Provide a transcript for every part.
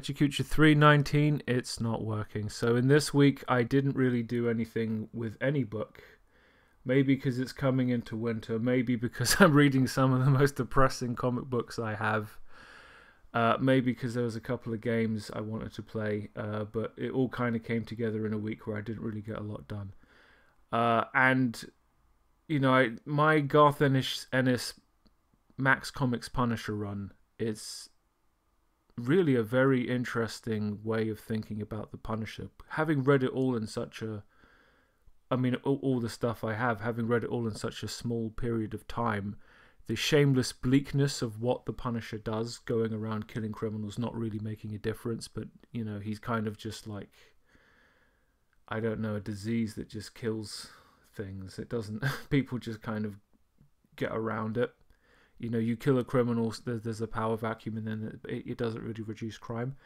Pecha 319, it's not working. So in this week, I didn't really do anything with any book. Maybe because it's coming into winter. Maybe because I'm reading some of the most depressing comic books I have. Uh, maybe because there was a couple of games I wanted to play, uh, but it all kind of came together in a week where I didn't really get a lot done. Uh, and you know, I, my Garth Ennis, Ennis Max Comics Punisher run is really a very interesting way of thinking about the Punisher. Having read it all in such a, I mean, all, all the stuff I have, having read it all in such a small period of time, the shameless bleakness of what the Punisher does, going around killing criminals, not really making a difference, but you know, he's kind of just like, I don't know, a disease that just kills things. It doesn't. People just kind of get around it. You know, you kill a criminal, there's a power vacuum, and then it, it doesn't really reduce crime.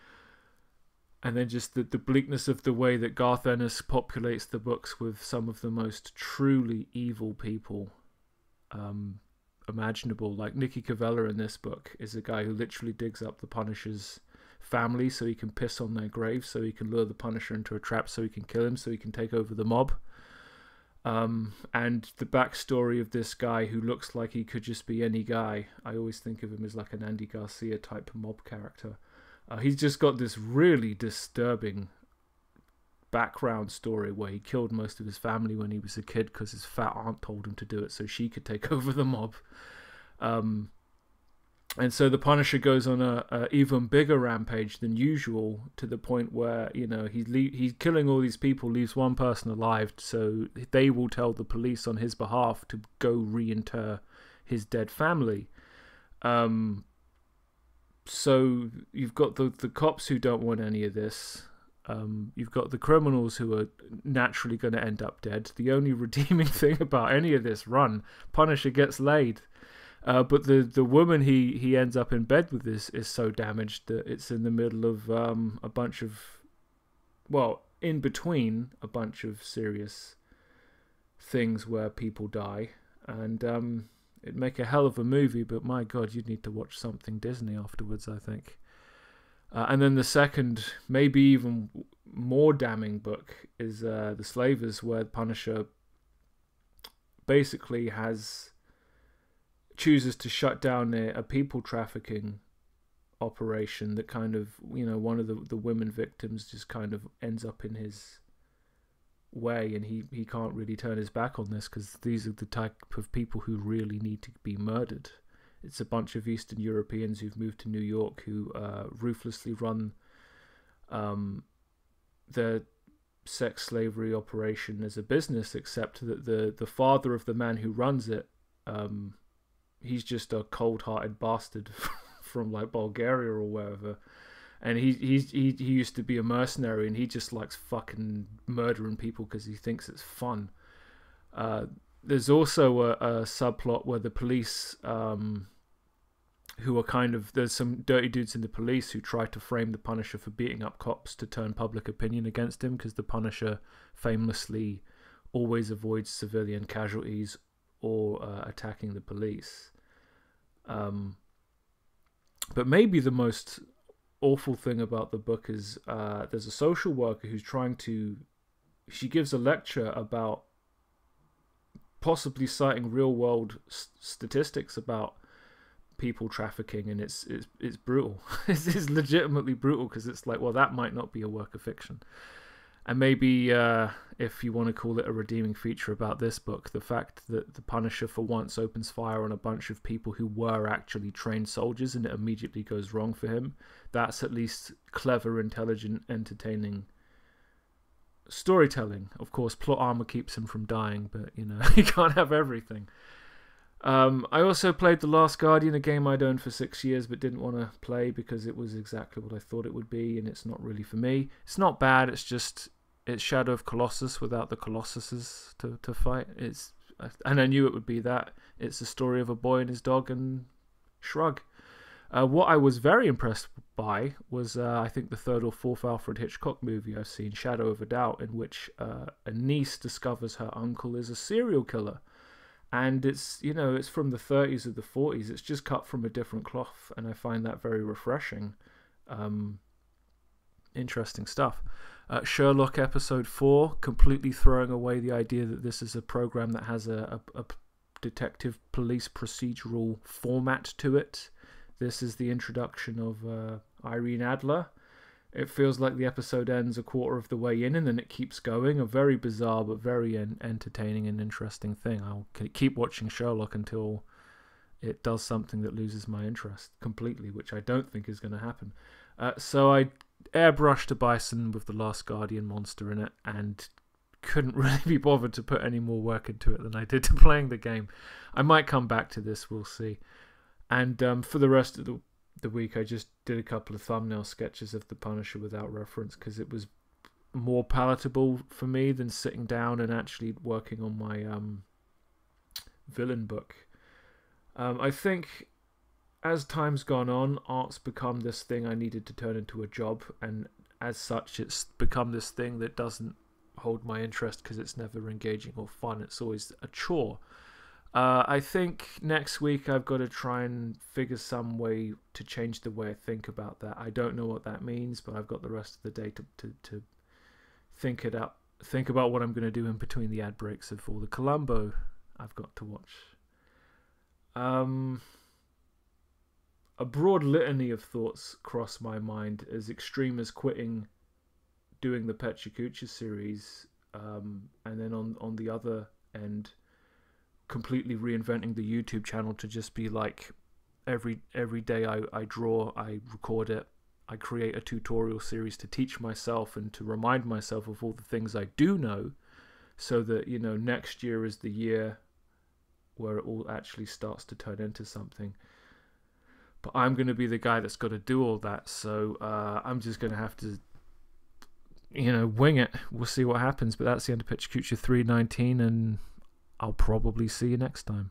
And then just the, the bleakness of the way that Garth Ennis populates the books with some of the most truly evil people um, imaginable. Like Nicky Cavella in this book is a guy who literally digs up the Punisher's family so he can piss on their graves, so he can lure the Punisher into a trap, so he can kill him, so he can take over the mob. Um, and the backstory of this guy who looks like he could just be any guy. I always think of him as like an Andy Garcia type mob character. Uh, he's just got this really disturbing background story where he killed most of his family when he was a kid because his fat aunt told him to do it so she could take over the mob. Um, and so the Punisher goes on a, a, even bigger rampage than usual to the point where you know he's he's killing all these people, leaves one person alive, so they will tell the police on his behalf to go reinter his dead family. Um, so you've got the the cops who don't want any of this. Um, you've got the criminals who are naturally going to end up dead. The only redeeming thing about any of this run, Punisher gets laid. Uh, but the the woman he he ends up in bed with is is so damaged that it's in the middle of um, a bunch of, well, in between a bunch of serious things where people die, and um, it'd make a hell of a movie. But my God, you'd need to watch something Disney afterwards. I think. Uh, and then the second, maybe even more damning book is uh, The Slavers, where Punisher basically has chooses to shut down a, a people trafficking operation that kind of you know one of the the women victims just kind of ends up in his way and he he can't really turn his back on this because these are the type of people who really need to be murdered. It's a bunch of eastern europeans who've moved to new york who uh, ruthlessly run um, the sex slavery operation as a business except that the the father of the man who runs it um, he's just a cold-hearted bastard from like Bulgaria or wherever. And he he's, he he used to be a mercenary, and he just likes fucking murdering people because he thinks it's fun. Uh, there's also a, a, subplot where the police, um, who are kind of there's some dirty dudes in the police who try to frame the Punisher for beating up cops to turn public opinion against him because the Punisher famously always avoids civilian casualties or uh, attacking the police. Um, but maybe the most awful thing about the book is uh, there's a social worker who's trying to. She gives a lecture about possibly citing real world statistics about people trafficking, and it's it's it's brutal. it's, it's legitimately brutal because it's like, well, that might not be a work of fiction and maybe uh, if you want to call it a redeeming feature about this book, the fact that the Punisher for once opens fire on a bunch of people who were actually trained soldiers and it immediately goes wrong for him, that's at least clever, intelligent, entertaining storytelling. Of course, plot armor keeps him from dying, but you know, he can't have everything. Um, I also played The Last Guardian, a game I'd owned for six years but didn't want to play because it was exactly what I thought it would be, and it's not really for me. It's not bad. It's just it's Shadow of Colossus without the Colossuses to to fight. It's and I knew it would be that. It's the story of a boy and his dog, and shrug. Uh, what I was very impressed by was, uh, I think, the third or fourth Alfred Hitchcock movie I've seen, Shadow of a Doubt, in which uh, a niece discovers her uncle is a serial killer and it's you know it's from the 30s or the 40s it's just cut from a different cloth and i find that very refreshing um, interesting stuff. Uh, Sherlock episode four, completely throwing away the idea that this is a program that has a, a, a detective police procedural format to it. This is the introduction of uh, Irene Adler. It feels like the episode ends a quarter of the way in and then it keeps going. A very bizarre but very en- entertaining and interesting thing. I'll keep watching Sherlock until it does something that loses my interest completely, which I don't think is going to happen. Uh, so I airbrushed a bison with the Last Guardian monster in it and couldn't really be bothered to put any more work into it than I did to playing the game. I might come back to this, we'll see. And um, for the rest of the, the week, I just did a couple of thumbnail sketches of The Punisher without reference because it was more palatable for me than sitting down and actually working on my um, villain book. Um, I think as time's gone on, art's become this thing I needed to turn into a job, and as such, it's become this thing that doesn't hold my interest because it's never engaging or fun. It's always a chore. Uh, I think next week I've got to try and figure some way to change the way I think about that. I don't know what that means, but I've got the rest of the day to to, to think it up, think about what I'm going to do in between the ad breaks of all the Columbo I've got to watch. Um, a broad litany of thoughts cross my mind as extreme as quitting doing the Pecha series, um, and then on on the other end, completely reinventing the YouTube channel to just be like every every day I, I draw, I record it, I create a tutorial series to teach myself and to remind myself of all the things I do know, so that you know next year is the year where it all actually starts to turn into something but I'm going to be the guy that's got to do all that. So uh, I'm just going to have to, you know, wing it. We'll see what happens. But that's the end of Pecha Kucha 319, and I'll probably see you next time.